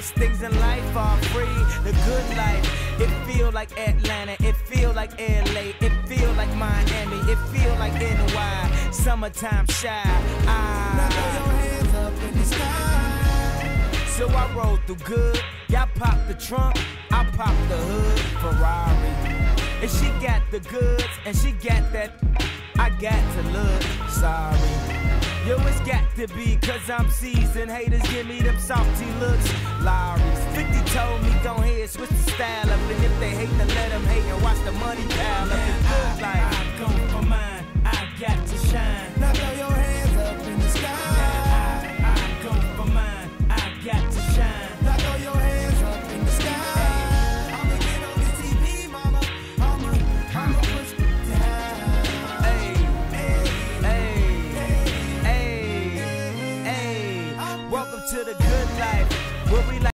best things in life are free. The good life. It feel like Atlanta. It feel like LA. It feel like Miami. It feel like NY. Summertime Chi. Ah. Your hands up in the sky. So I roll through good. Y'all pop the trunk, I pop the hood. Ferrari. And she got the goods, and she got that. I got to look to be, cause I'm seasoned. Haters give me them salty looks. Lawry's 50 told me, go ahead, switch the style up. And if they hate, then let them hate and watch the money pile to the good life. What we like